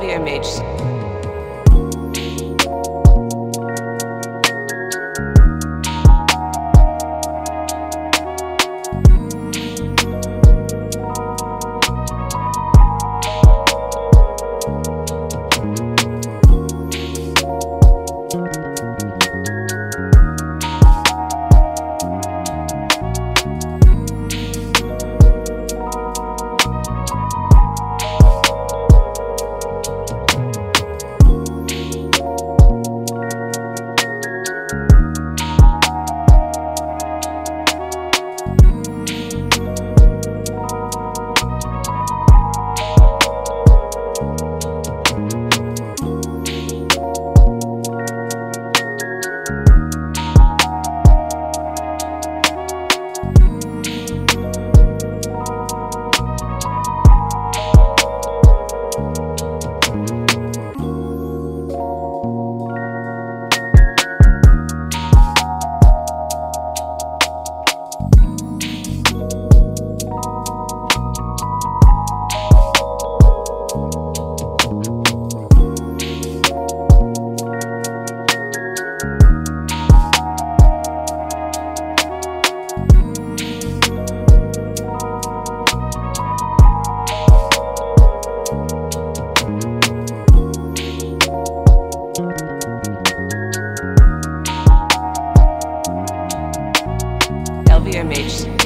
LVMH. Audio image.